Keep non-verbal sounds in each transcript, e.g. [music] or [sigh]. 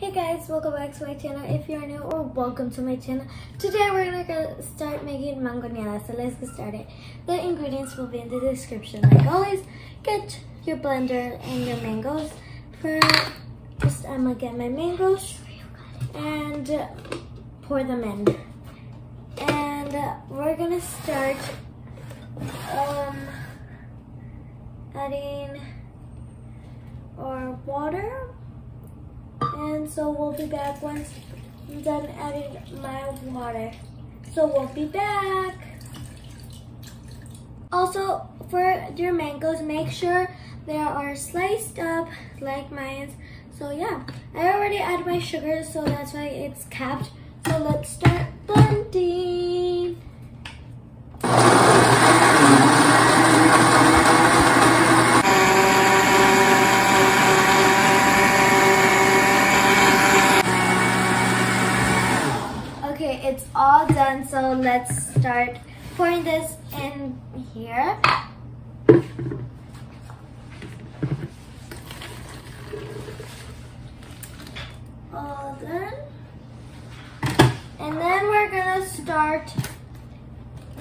Hey guys, welcome back to my channel. If you're new or welcome to my channel. Today we're gonna go start making mangonada, so let's get started. The ingredients will be in the description. Like always, get your blender and your mangoes. First, I'm gonna get my mangoes and pour them in. And we're gonna start um, adding our water and so we'll be back once I'm done adding my water. So we'll be back. Also, for your mangoes, make sure they are sliced up like mine. So yeah, I already added my sugar, so that's why it's capped. So let's start blending. Okay, it's all done, so let's start pouring this in here. All done. And then we're gonna start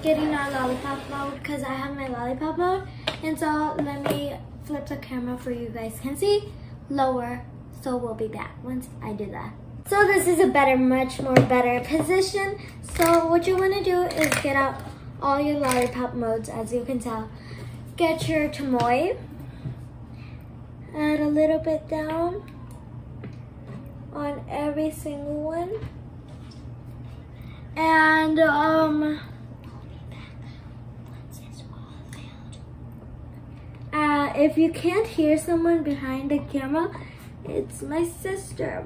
getting our lollipop mode because I have my lollipop mode. And so let me flip the camera for you guys can see. Lower, so we'll be back once I do that. So this is a better, much more better position. So what you want to do is get out all your lollipop modes, as you can tell. Get your chamoy. Add a little bit down on every single one. And um, uh, if you can't hear someone behind the camera, it's my sister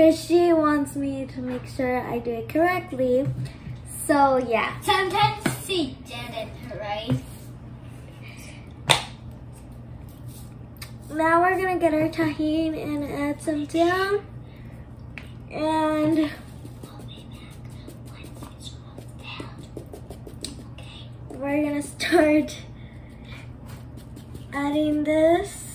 because she wants me to make sure I do it correctly. So yeah. Sometimes she did it right. Now we're gonna get our Tajín and add some down. And we're gonna start [laughs] adding this.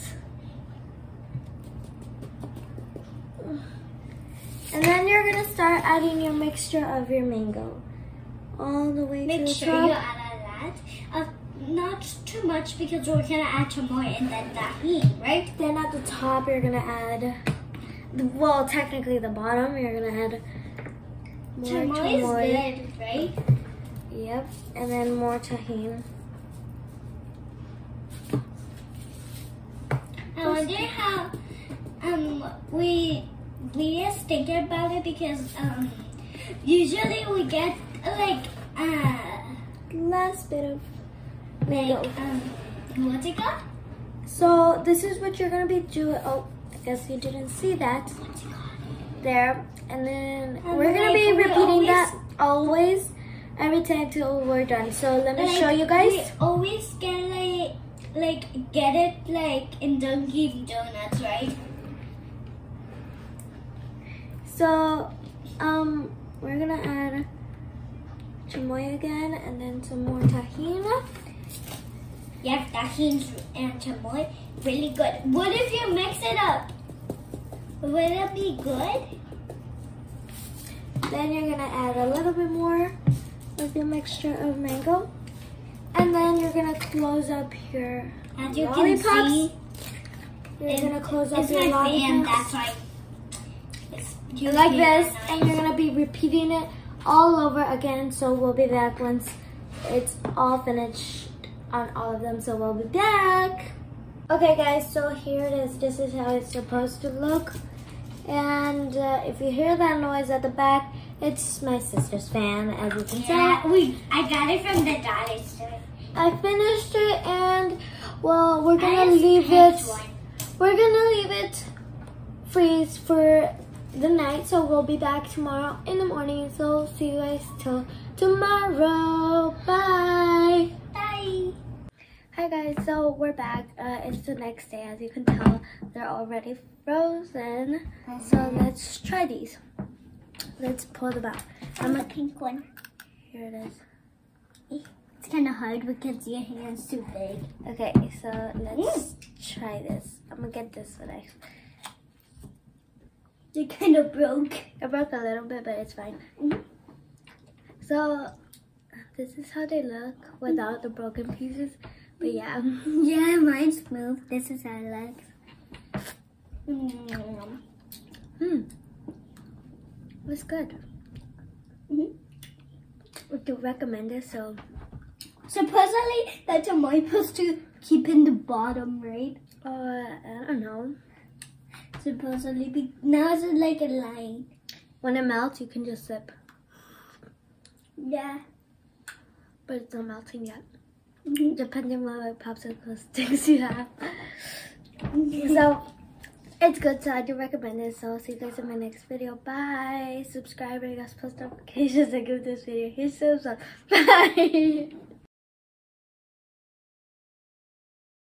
And then you're gonna start adding your mixture of your mango. All the way Make to the sure top. you add a lot. Uh, not too much because we're gonna add some more and then that Tajín, right? Then at the top, you're gonna add, well, technically the bottom, you're gonna add more Chamoy chamoy. is good, right? Yep, and then more Tajín. I wonder how um we we just thinking about it because um usually we get like uh Last bit of like um what's it called? So this is what you're gonna be doing. Oh, I guess you didn't see that there. And then And we're gonna like, be repeating always- that always every time till we're done. So let me Like, show you guys. We always get like like get it like in Dunkin' Donuts, right? So, um, we're gonna add chamoy again, and then some more Tajín. Yeah, Tajín and chamoy, really good. What if you mix it up? Will it be good? Then you're gonna add a little bit more of your mixture of mango, and then you're gonna close up your As you lollipops. can see, You're gonna close up your fan. lollipops That's why. You like this, and you're gonna be repeating it all over again. So we'll be back once it's all finished on all of them. So we'll be back. Okay, guys. So here it is. This is how it's supposed to look. And uh, if you hear that noise at the back, it's my sister's fan, as you can Yeah, tell. we. I got it from the dollar store. I finished it, and well, we're gonna leave it. one. We're gonna leave it freeze for the night, so we'll be back tomorrow in the morning. So see you guys till tomorrow. Bye. Bye. Hi guys, so we're back. Uh, it's the next day, as you can tell, they're already frozen. So let's try these. Let's pull them out. I'm a pink one. Here it is. It's kind of hard because your hand's too big. Okay, so let's try this. I'm gonna get this one. I- [laughs] They kind of broke. It broke a little bit, but it's fine. Mhm. So, this is how they look without the broken pieces. But yeah, [laughs] Yeah, mine's smooth. This is how it looks. Mm. hmm, it's good. Mhm. We do recommend it. So, Supposedly, that's a I supposed to keep in the bottom, right? uh, I don't know. Supposedly, be- now it's like a line. When it melts, you can just sip, Yeah. but it's not melting yet. Mhm. Depending on what popsicle sticks [laughs] you have. So it's good, so I do recommend it. So I'll see you guys in my next video. Bye. Subscribe and guys post notifications [laughs] and give this video a huge thumbs up. [laughs] Bye.